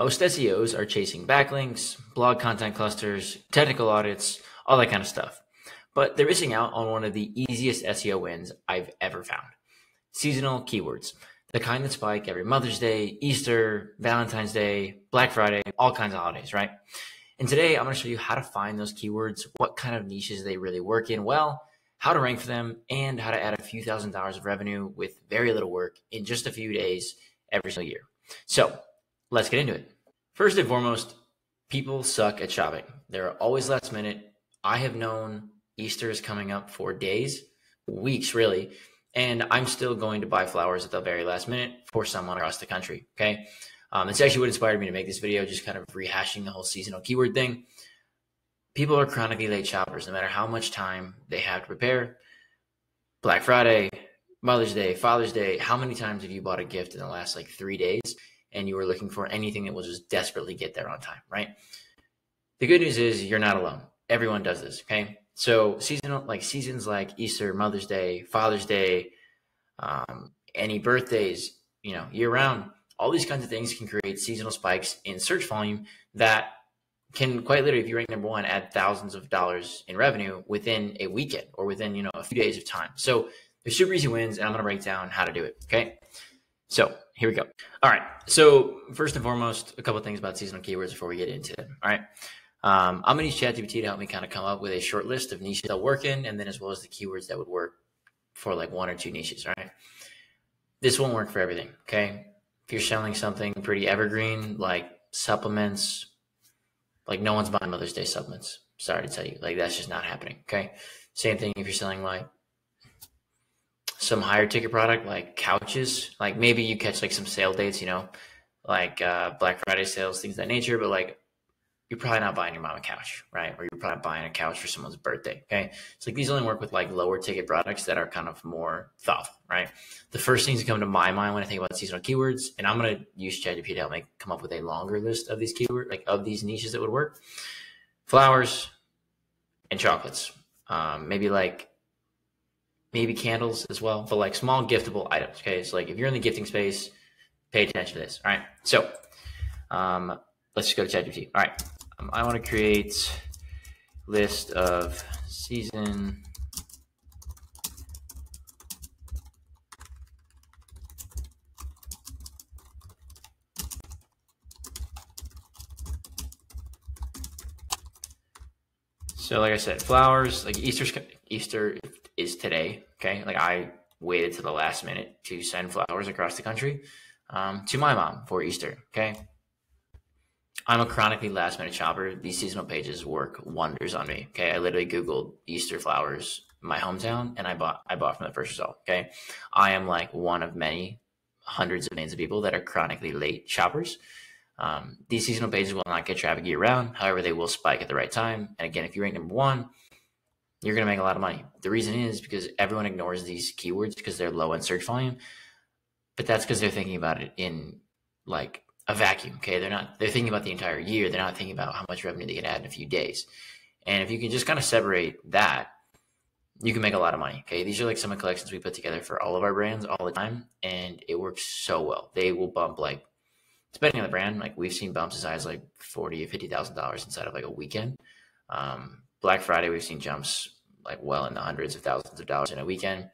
Most SEOs are chasing backlinks, blog content clusters, technical audits, all that kind of stuff. But they're missing out on one of the easiest SEO wins I've ever found seasonal keywords. The kind that spike every Mother's Day, Easter, Valentine's Day, Black Friday, all kinds of holidays, right? And today I'm going to show you how to find those keywords, what kind of niches they really work in well, how to rank for them, and how to add a few thousand dollars of revenue with very little work in just a few days every single year. So let's get into it. First and foremost, people suck at shopping. They're always last minute. I have known Easter is coming up for days, weeks really, and I'm still going to buy flowers at the very last minute for someone across the country. Okay. Um, it's actually what inspired me to make this video, just kind of rehashing the whole seasonal keyword thing. People are chronically late shoppers, no matter how much time they have to prepare. Black Friday, Mother's Day, Father's Day. How many times have you bought a gift in the last like three days and you were looking for anything that will just desperately get there on time, right? The good news is you're not alone. Everyone does this, okay? So seasonal like seasons like Easter, Mother's Day, Father's Day, um, any birthdays, you know, year round, all these kinds of things can create seasonal spikes in search volume that can quite literally, if you rank number one, add thousands of dollars in revenue within a weekend or within you know a few days of time. So there's super easy wins, and I'm to break down how to do it. Okay, so here we go. All right. So first and foremost, a couple things about seasonal keywords before we get into them. All right. Um, I'm going to use ChatGPT to help me kind of come up with a short list of niches that'll work in, and then as well as the keywords that would work for like one or two niches, right? This won't work for everything, okay? If you're selling something pretty evergreen, like supplements, like no one's buying Mother's Day supplements. Sorry to tell you, like that's just not happening, okay? Same thing if you're selling like some higher ticket product like couches, like maybe you catch like some sale dates, you know, like uh, Black Friday sales, things that nature, but like you're probably not buying your mom a couch, right? Or you're probably buying a couch for someone's birthday. Okay. It's like these only work with like lower ticket products that are kind of more thoughtful, right? The first things that come to my mind when I think about seasonal keywords, and I'm going to use ChatGPT to help me come up with a longer list of these keywords, like of these niches that would work flowers and chocolates. Um, maybe like, maybe candles as well, but like small giftable items. Okay. So like if you're in the gifting space, pay attention to this. All right. So, um, let's just go to ChatGPT. All right. Um, I want to create list of season So like I said, flowers, like Easter's Easter is today. Okay. Like I waited to the last minute to send flowers across the country um, to my mom for Easter. Okay. I'm a chronically last minute shopper. These seasonal pages work wonders on me. Okay. I literally Googled Easter flowers my hometown and I bought I bought from the first result. Okay. I am like one of many hundreds of millions of people that are chronically late shoppers. Um, these seasonal pages will not get traffic year round. However, they will spike at the right time. And again, if you rank number one, you're going to make a lot of money. The reason is because everyone ignores these keywords because they're low in search volume, but that's because they're thinking about it in like a vacuum. Okay, they're not they're thinking about the entire year. They're not thinking about how much revenue they can add in a few days. And if you can just kind of separate that, you can make a lot of money. Okay, these are like some of the collections we put together for all of our brands all the time, and it works so well. They will bump like depending on the brand, like we've seen bumps as high as like forty or fifty thousand dollars inside of like a weekend. Um, Black Friday, we've seen jumps like well in the hundreds of thousands of dollars in a weekend.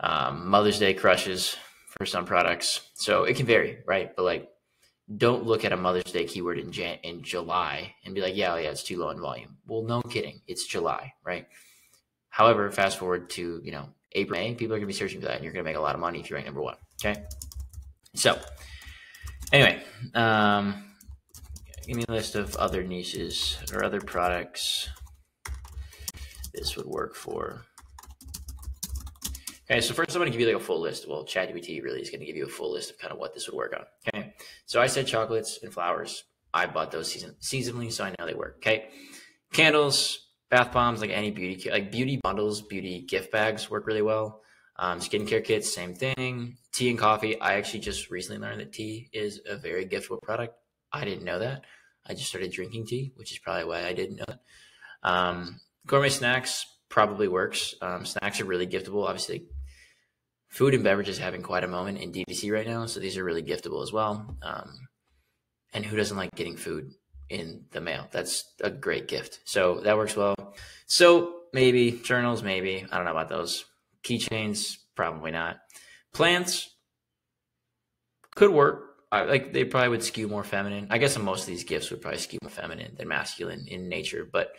Um, Mother's Day crushes for some products, so it can vary, right? But like don't look at a Mother's Day keyword in Jan- in July and be like, yeah, yeah, it's too low in volume. Well, no kidding, it's July, right? However, fast forward to you know April, May, people are gonna be searching for that, and you're gonna make a lot of money if you rank number one. Okay, so anyway, um, give me a list of other niches or other products this would work for. Okay, so first I'm to give you like a full list. Well, ChatGPT really is to give you a full list of kind of what this would work on. Okay, so I said chocolates and flowers. I bought those season seasonally, so I know they work. Okay, candles, bath bombs, like any beauty like beauty bundles, beauty gift bags work really well. Um, skincare kits, same thing. Tea and coffee. I actually just recently learned that tea is a very giftable product. I didn't know that. I just started drinking tea, which is probably why I didn't know it. Um, gourmet snacks probably works. Um, snacks are really giftable. Obviously, food and beverage is having quite a moment in DTC right now, so these are really giftable as well. Um, and who doesn't like getting food in the mail? That's a great gift. So that works well. So maybe journals, maybe I don't know about those keychains. Probably not. Plants could work. I, like they probably would skew more feminine. I guess most of these gifts would probably skew more feminine than masculine in nature. But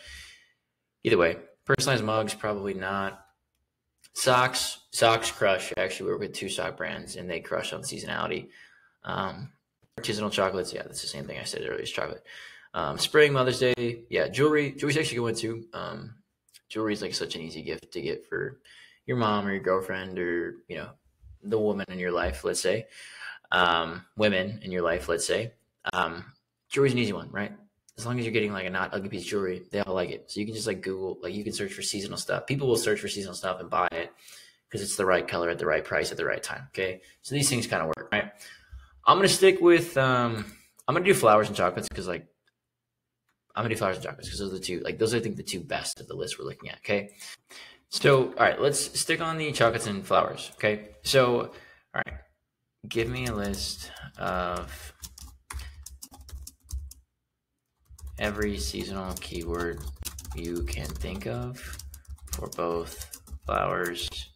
either way, personalized mugs probably not. Socks, socks crush. Actually, we work with two sock brands, and they crush on seasonality. Um, artisanal chocolates, yeah, that's the same thing I said earlier. It's chocolate. Um, spring, Mother's Day, yeah, jewelry. Jewelry's actually going too. Um, jewelry is like such an easy gift to get for your mom or your girlfriend or you know the woman in your life. Let's say um, women in your life. Let's say um, jewelry's an easy one, right? As long as you're getting like a not ugly piece of jewelry, they all like it. So you can just like Google, like you can search for seasonal stuff. People will search for seasonal stuff and buy it because it's the right color at the right price at the right time. Okay, so these things kind of work, right? I'm gonna stick with um, I'm gonna do flowers and chocolates because like I'm gonna do flowers and chocolates because those are the two like those are I think the two best of the list we're looking at. Okay, so all right, let's stick on the chocolates and flowers. Okay, so all right, give me a list of every seasonal keyword you can think of for both flowers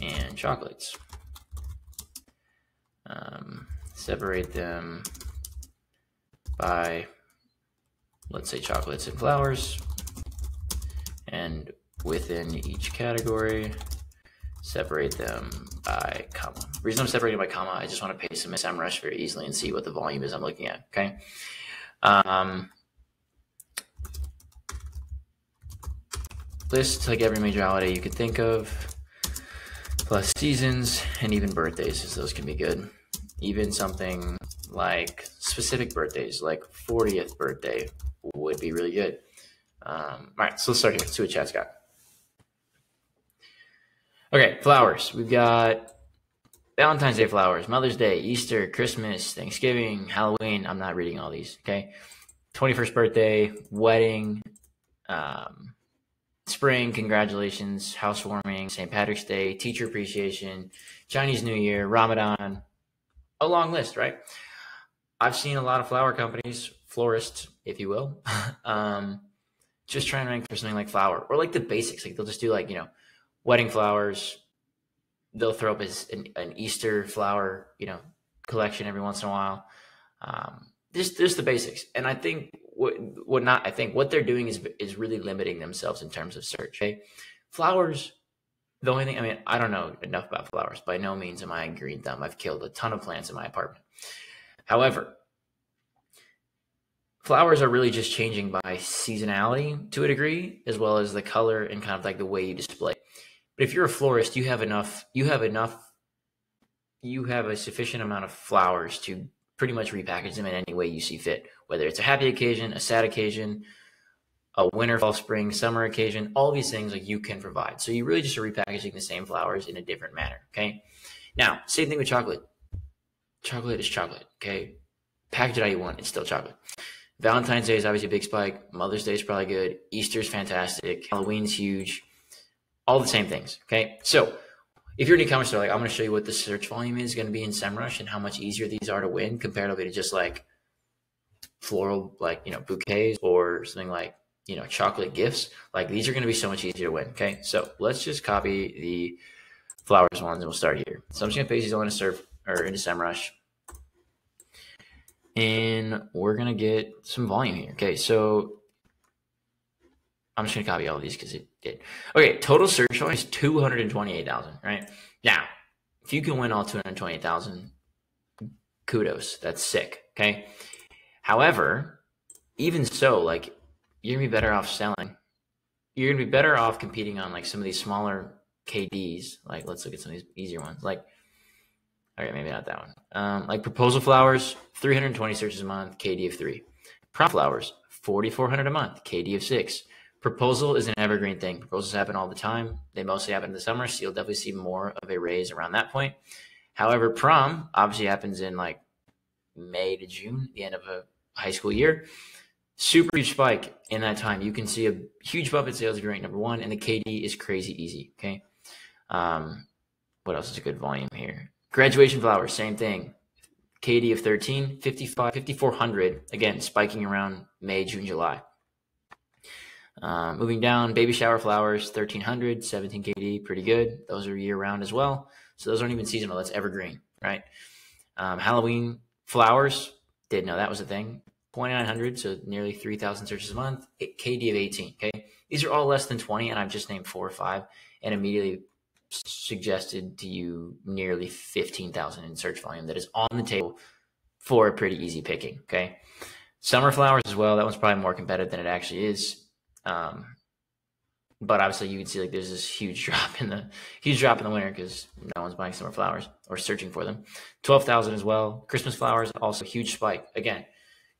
and chocolates. Um, separate them by, let's say, chocolates and flowers. And within each category, separate them by comma. Reason I'm separating by comma, I just want to paste some SEMrush very easily and see what the volume is I'm looking at, okay? Um, list like every major holiday you could think of, plus seasons and even birthdays, as those can be good. Even something like specific birthdays, like 40th birthday, would be really good. Um, all right, so let's start here. Let's See what chat's got. Okay, flowers. We've got Valentine's Day flowers, Mother's Day, Easter, Christmas, Thanksgiving, Halloween. I'm not reading all these. Okay. 21st birthday, wedding, um, spring, congratulations, housewarming, St. Patrick's Day, teacher appreciation, Chinese New Year, Ramadan. A long list, right? I've seen a lot of flower companies, florists, if you will, um, just trying to rank for something like flower or like the basics. Like they'll just do like, you know, wedding flowers. They'll throw up as an, an Easter flower, you know, collection every once in a while. Um, just just the basics, and I think what what not I think what they're doing is is really limiting themselves in terms of search. Okay? Flowers. The only thing I mean, I don't know enough about flowers. By no means am I a green thumb. I've killed a ton of plants in my apartment. However, flowers are really just changing by seasonality to a degree, as well as the color and kind of like the way you display. If you're a florist, you have enough. You have enough. You have a sufficient amount of flowers to pretty much repackage them in any way you see fit, whether it's a happy occasion, a sad occasion, a winter, fall, spring, summer occasion. All these things like you can provide. So you really just are repackaging the same flowers in a different manner. Okay. Now, same thing with chocolate. Chocolate is chocolate. Okay. Package it how you want. It's still chocolate. Valentine's Day is obviously a big spike. Mother's Day is probably good. Easter's fantastic. Halloween's huge all the same things. Okay. So if you're an e-commerce store, like I'm going to show you what the search volume is going to be in SEMrush and how much easier these are to win comparatively to just like floral, like, you know, bouquets or something like, you know, chocolate gifts. Like these are going to be so much easier to win. Okay. So let's just copy the flowers ones and we'll start here. So I'm just going to paste these all into serve or into SEMrush. And we're going to get some volume here. Okay. So I'm just gonna copy all these because it did. Okay, total search volume is 228,000, right? Now, if you can win all 228,000, kudos. That's sick. Okay. However, even so, like you're gonna be better off selling. You're gonna be better off competing on like some of these smaller KDs. Like let's look at some of these easier ones. Like okay, maybe not that one. Um, like proposal flowers, 320 searches a month, KD of three. Prompt flowers, 4,400 a month, KD of six. Proposal is an evergreen thing. Proposals happen all the time. They mostly happen in the summer, so you'll definitely see more of a raise around that point. However, prom obviously happens in like May to June, the end of a high school year. Super huge spike in that time. You can see a huge bump in sales if you're number one, and the KD is crazy easy. Okay. Um, what else is a good volume here? Graduation flowers, same thing. KD of 13, 55, 5400. Again, spiking around May, June, July. Uh, moving down, baby shower flowers, 1300, 17 KD, pretty good. Those are year round as well. So those aren't even seasonal. That's evergreen, right? Um, Halloween flowers, did know that was a thing. 2900, so nearly 3,000 searches a month. KD of 18. Okay, these are all less than 20, and I've just named four or five, and immediately suggested to you nearly 15,000 in search volume that is on the table for a pretty easy picking. Okay, summer flowers as well. That one's probably more competitive than it actually is. Um, but obviously, you can see like there's this huge drop in the huge drop in the winter because no one's buying summer flowers or searching for them. Twelve thousand as well. Christmas flowers also huge spike again.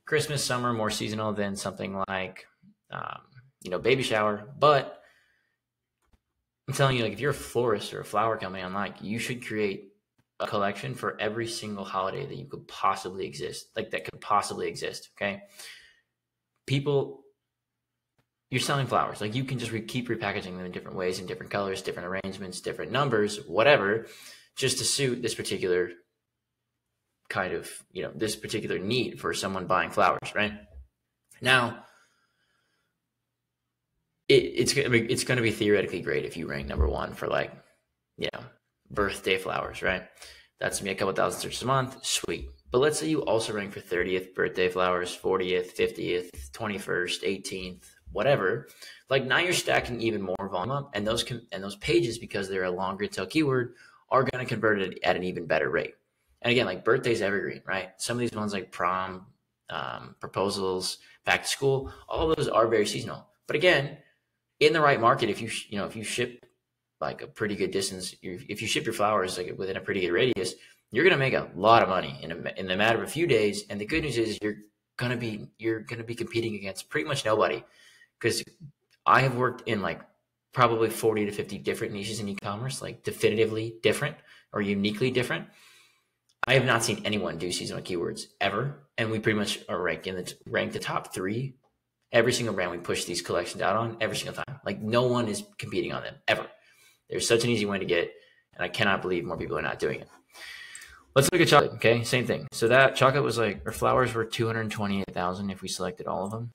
Christmas, summer more seasonal than something like um, you know baby shower, but I'm telling you, like if you're a florist or a flower company, I'm like you should create a collection for every single holiday that you could possibly exist, like that could possibly exist. Okay, people you're selling flowers. Like you can just re- keep repackaging them in different ways, in different colors, different arrangements, different numbers, whatever, just to suit this particular kind of, you know, this particular need for someone buying flowers, right? Now, it, it's gonna be, it's going to be theoretically great if you rank number one for like, you know, birthday flowers, right? That's me a couple thousand searches a month, sweet. But let's say you also rank for 30th birthday flowers, 40th, 50th, 21st, 18th, whatever, like now you're stacking even more volume up, and those can, and those pages because they're a longer tail keyword are going to convert it at an even better rate. And again, like birthdays evergreen, right? Some of these ones like prom, um, proposals, back to school, all those are very seasonal. But again, in the right market, if you you know if you ship like a pretty good distance, if you ship your flowers like within a pretty good radius, you're going to make a lot of money in a, in the matter of a few days. And the good news is you're going to be you're going to be competing against pretty much nobody because I have worked in like probably 40 to 50 different niches in e-commerce, like definitively different or uniquely different. I have not seen anyone do seasonal keywords ever, and we pretty much are ranked in the the top three. Every single brand we push these collections out on every single time. Like no one is competing on them ever. They're such an easy way to get, and I cannot believe more people are not doing it. Let's look at chocolate. Okay, same thing. So that chocolate was like, or flowers were two hundred twenty-eight thousand if we selected all of them.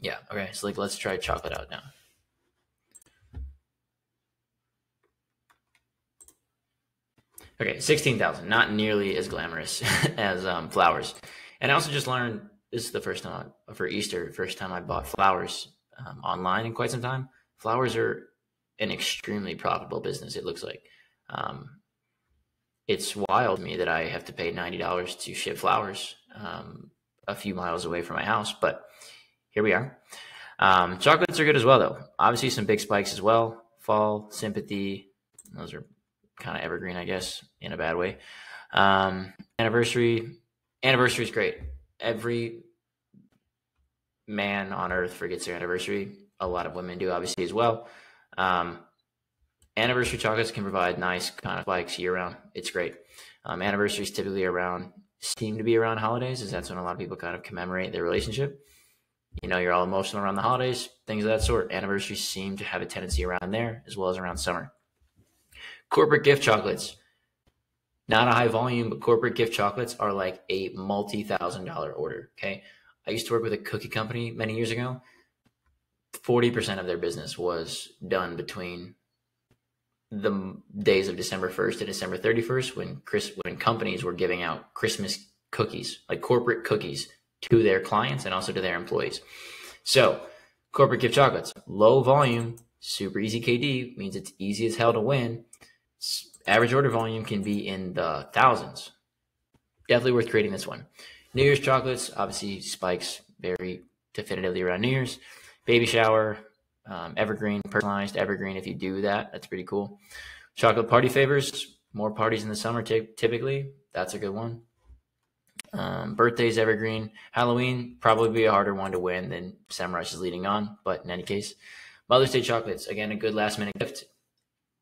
Yeah. Okay. So like, let's try chocolate out now. Okay, sixteen thousand. Not nearly as glamorous as um, flowers. And I also just learned this is the first time I, for Easter, first time I bought flowers um, online in quite some time. Flowers are an extremely profitable business. It looks like. Um, it's wild to me that I have to pay ninety dollars to ship flowers um, a few miles away from my house, but here we are. Um, chocolates are good as well, though. Obviously, some big spikes as well. Fall, sympathy, those are kind of evergreen, I guess, in a bad way. Um, anniversary, anniversary is great. Every man on earth forgets their anniversary. A lot of women do, obviously, as well. Um, anniversary chocolates can provide nice kind of spikes year round. It's great. Um, anniversaries typically around seem to be around holidays, as that's when a lot of people kind of commemorate their relationship you know, you're all emotional around the holidays, things of that sort. Anniversaries seem to have a tendency around there as well as around summer. Corporate gift chocolates, not a high volume, but corporate gift chocolates are like a multi thousand dollar order. Okay. I used to work with a cookie company many years ago. 40% of their business was done between the days of December 1st to December 31st when Chris when companies were giving out Christmas cookies, like corporate cookies to their clients and also to their employees. So, corporate gift chocolates, low volume, super easy KD means it's easy as hell to win. Average order volume can be in the thousands. Definitely worth creating this one. New Year's chocolates, obviously spikes very definitively around New Year's. Baby shower, um, evergreen, personalized evergreen. If you do that, that's pretty cool. Chocolate party favors, more parties in the summer typically. That's a good one. Um, birthdays evergreen. Halloween probably be a harder one to win than Semrush is leading on, but in any case, Mother's Day chocolates again a good last minute gift.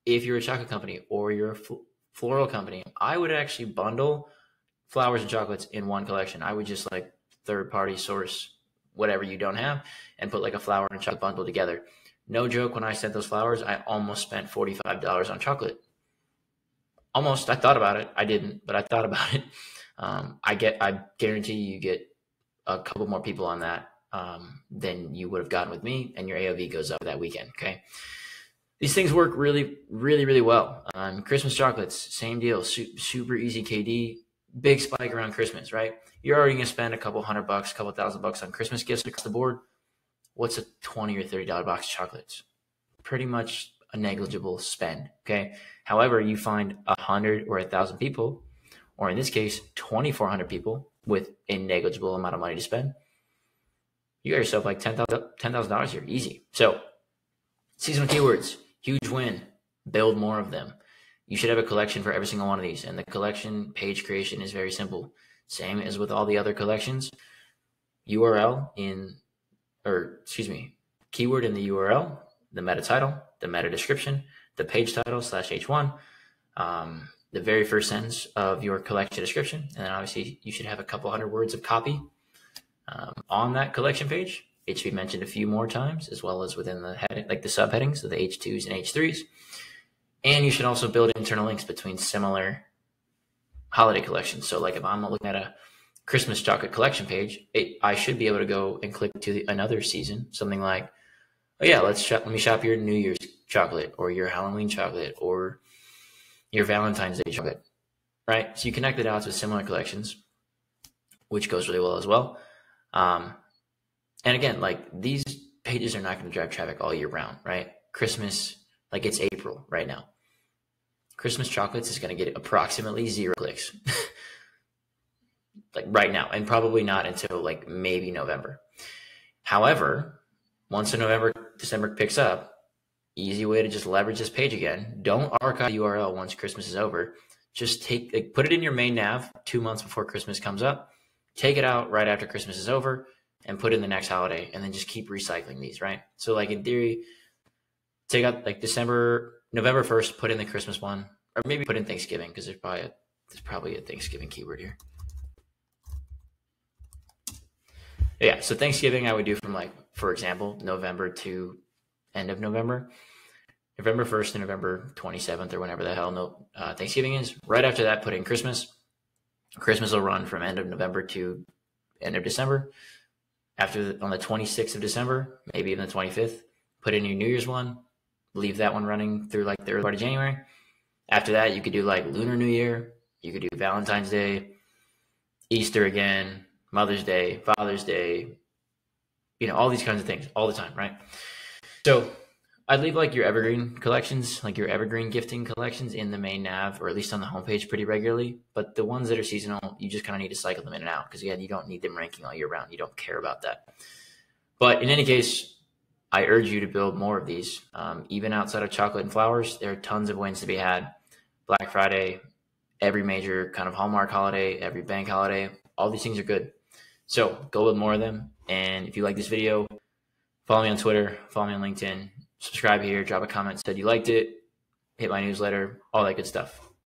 If you're a chocolate company or you're a fl- floral company, I would actually bundle flowers and chocolates in one collection. I would just like third party source whatever you don't have and put like a flower and chocolate bundle together. No joke, when I sent those flowers, I almost spent $45 on chocolate. Almost. I thought about it. I didn't, but I thought about it. Um, I get, I guarantee you get a couple more people on that um, than you would have gotten with me, and your AOV goes up that weekend. Okay. These things work really, really, really well. Um, Christmas chocolates, same deal. Su- super easy KD. Big spike around Christmas, right? You're already gonna spend a couple hundred bucks, a couple thousand bucks on Christmas gifts across the board. What's a twenty or thirty dollar box of chocolates? Pretty much a negligible spend. Okay. However, you find a hundred or a thousand people, or in this case, twenty four hundred people with a negligible amount of money to spend you got yourself like $10,000 here, easy. So, seasonal keywords, huge win. Build more of them. You should have a collection for every single one of these, and the collection page creation is very simple. Same as with all the other collections. URL in, or excuse me, keyword in the URL, the meta title, the meta description, the page title slash H1, um, the very first sentence of your collection description, and then obviously you should have a couple hundred words of copy um, on that collection page. It should be mentioned a few more times, as well as within the heading, like the subheadings of the H2s and H3s. And you should also build internal links between similar holiday collections. So, like if I'm looking at a Christmas chocolate collection page, it, I should be able to go and click to the, another season, something like, oh yeah, let's shop, let me shop your New Year's chocolate or your Halloween chocolate or your Valentine's Day chocolate, right? So you connect the dots with similar collections, which goes really well as well. Um, and again, like these pages are not going to drive traffic all year round, right? Christmas, like it's April right now. Christmas chocolates is going to get approximately zero clicks, like right now, and probably not until like maybe November. However, once the November, December picks up, easy way to just leverage this page again. Don't archive the URL once Christmas is over. Just take, like, put it in your main nav two months before Christmas comes up take it out right after Christmas is over and put in the next holiday and then just keep recycling these, right? So like in theory, take out like December, November 1st, put in the Christmas one, or maybe put in Thanksgiving because there's probably a, there's probably a Thanksgiving keyword here. Yeah, so Thanksgiving I would do from like, for example, November to end of November. November 1st to November 27th or whenever the hell no uh, Thanksgiving is. Right after that, put in Christmas. Christmas will run from end of November to end of December. After the, on the 26th of December, maybe even the 25th, put in your New Year's one, leave that one running through like the early part of January. After that, you could do like Lunar New Year, you could do Valentine's Day, Easter again, Mother's Day, Father's Day, you know, all these kinds of things all the time, right? So I'd leave like your evergreen collections, like your evergreen gifting collections in the main nav or at least on the homepage pretty regularly. But the ones that are seasonal, you just kind of need to cycle them in and out because again, you don't need them ranking all year round. You don't care about that. But in any case, I urge you to build more of these. Um, even outside of chocolate and flowers, there are tons of wins to be had. Black Friday, every major kind of Hallmark holiday, every bank holiday, all these things are good. So go with more of them. And if you like this video, follow me on Twitter, follow me on LinkedIn subscribe here, drop a comment, said you liked it, hit my newsletter, all that good stuff.